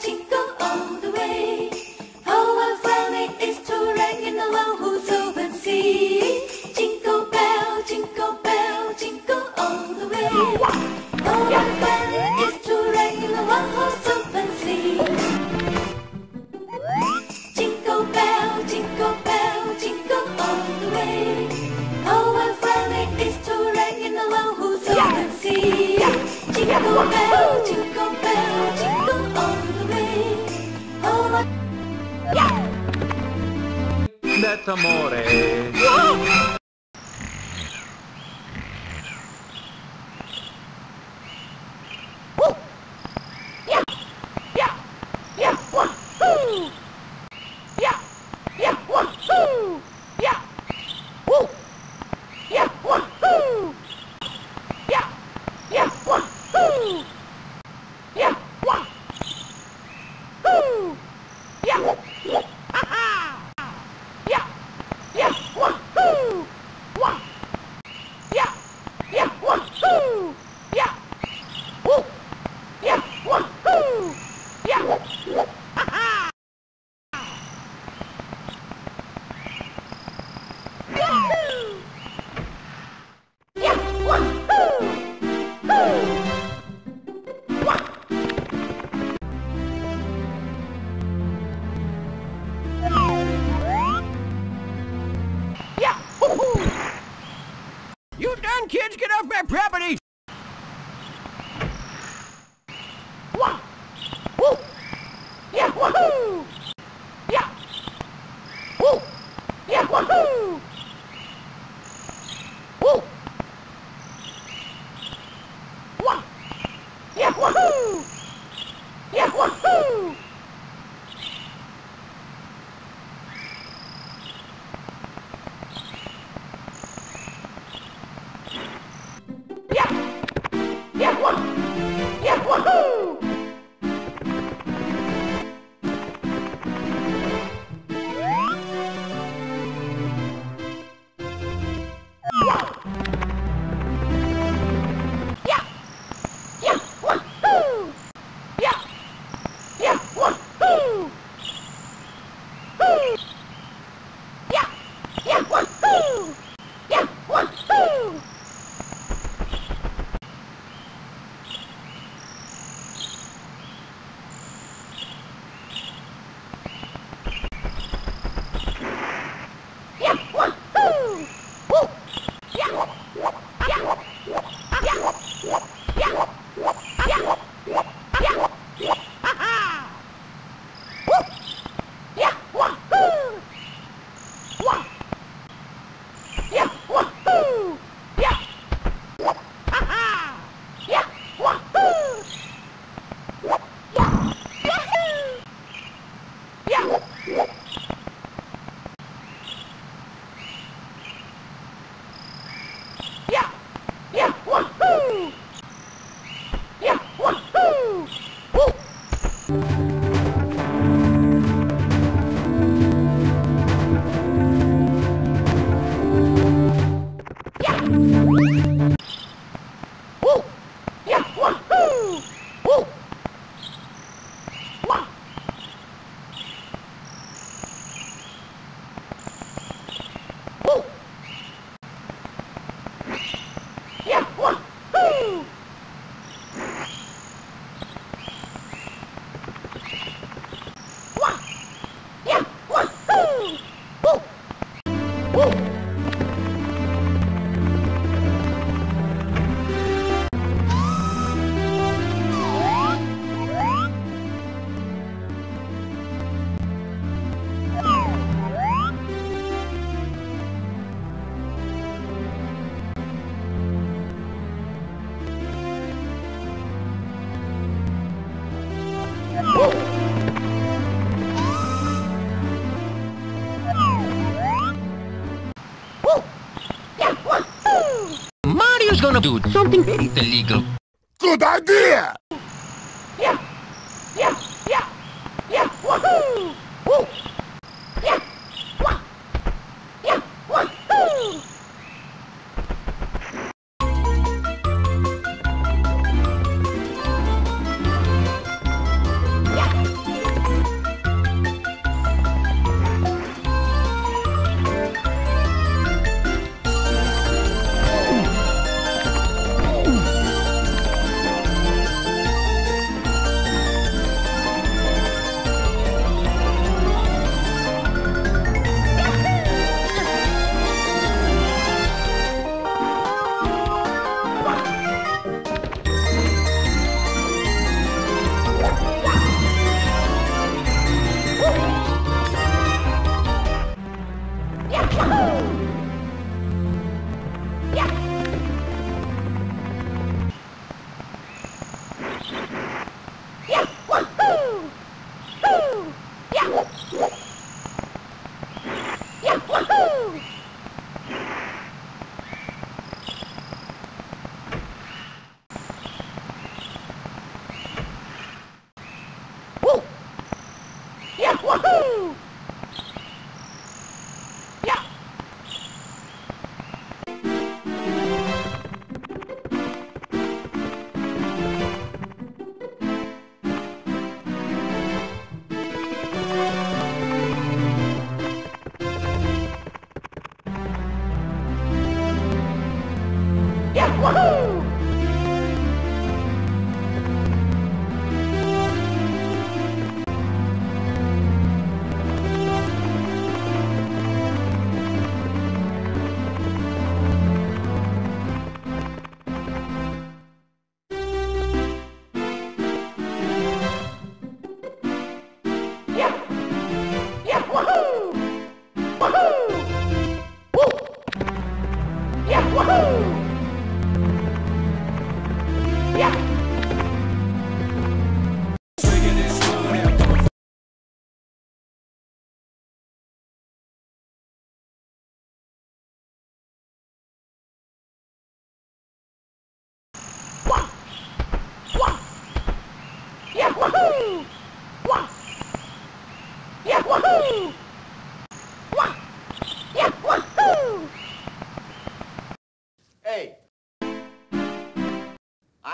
chico. amore. Oh! My property! Mario's gonna do something illegal. Good idea!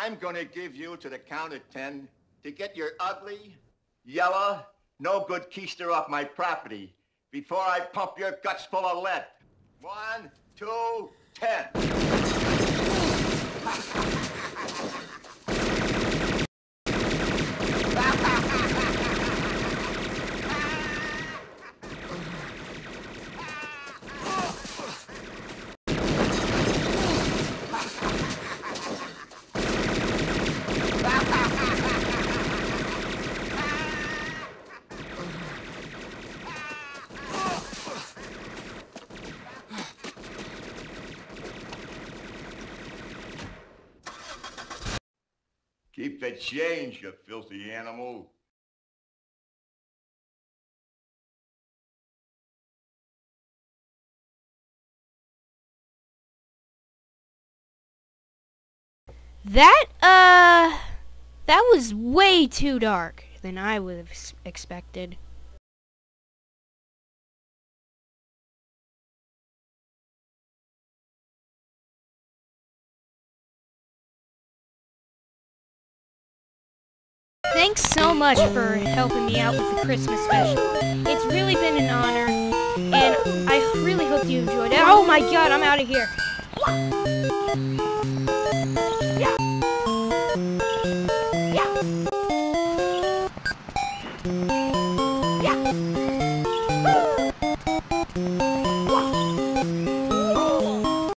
I'm gonna give you to the count of ten to get your ugly, yellow, no good keister off my property before I pump your guts full of lead. One, two, ten. The change, you filthy animal. That, uh, that was way too dark than I would have expected. Thanks so much for helping me out with the Christmas special. It's really been an honor, and I really hope you enjoyed it. Oh my god, I'm out of here.